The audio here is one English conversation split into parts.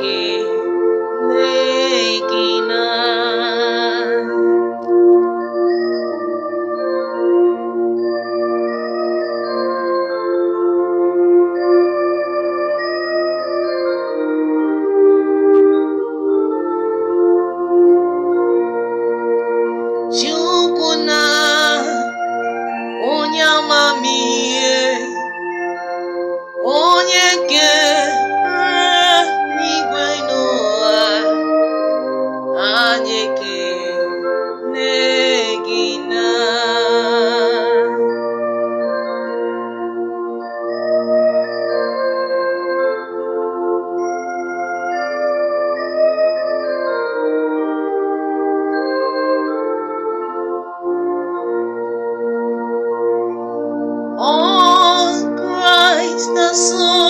Lord. anyị oh, Christ the Son.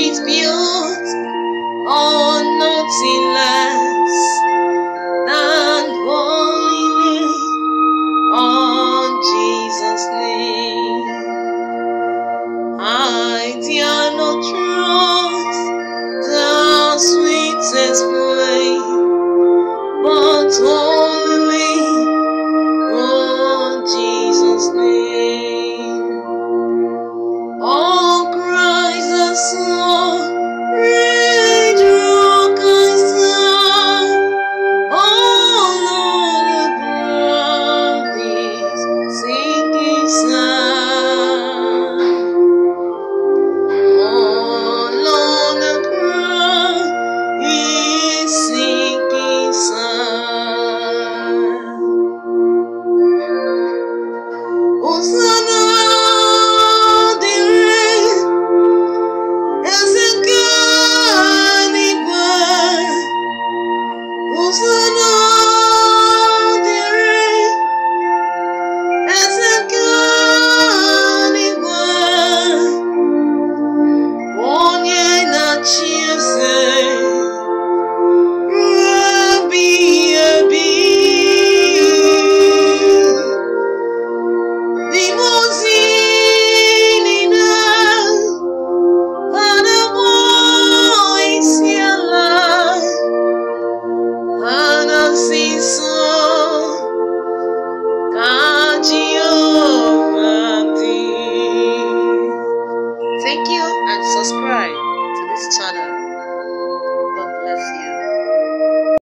is built on nothing less than only on Jesus' name. I dare not trust the sweetest flame, but only. Thank you and subscribe to this channel.